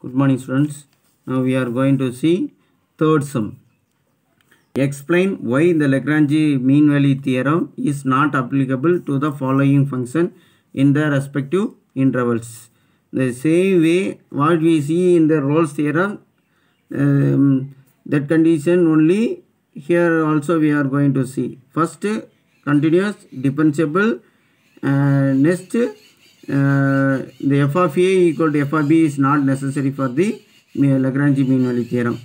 Good morning students. Now we are going to see third sum. Explain why the Lagrange mean value theorem is not applicable to the following function in the respective intervals. The same way what we see in the Rolle's theorem um, that condition only here also we are going to see. First continuous differentiable uh, next uh, the f of a equal to f of b is not necessary for the Lagrange mean value theorem.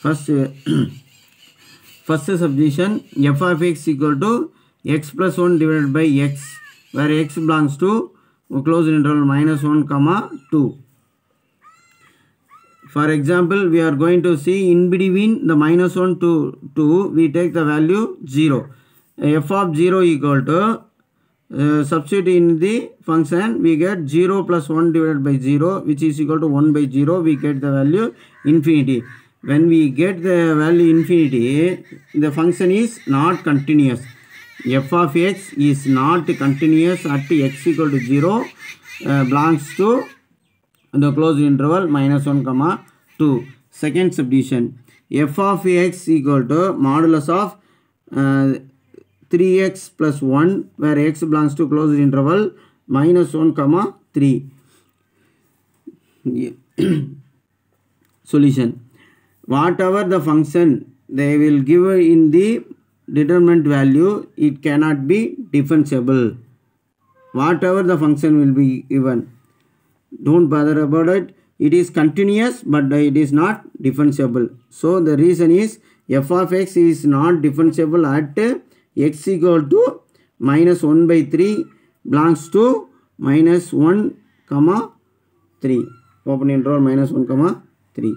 First, uh, first substitution f of x equal to x plus 1 divided by x where x belongs to closed interval minus 1 comma 2. For example, we are going to see in between the minus 1 to 2, we take the value 0. f of 0 equal to uh, substitute in the function we get 0 plus 1 divided by 0 which is equal to 1 by 0 we get the value infinity. When we get the value infinity the function is not continuous. F of x is not continuous at x equal to 0 uh, belongs to the closed interval minus 1 comma 2 second subdivision f of x equal to modulus of uh, 3x plus 1 where x belongs to closed interval minus 1 comma 3 solution. Whatever the function they will give in the determinant value it cannot be differentiable. Whatever the function will be given. Don't bother about it. It is continuous but it is not differentiable. So the reason is f of x is not differentiable at x equal to minus 1 by 3 belongs to minus 1 comma 3 open interval minus 1 comma 3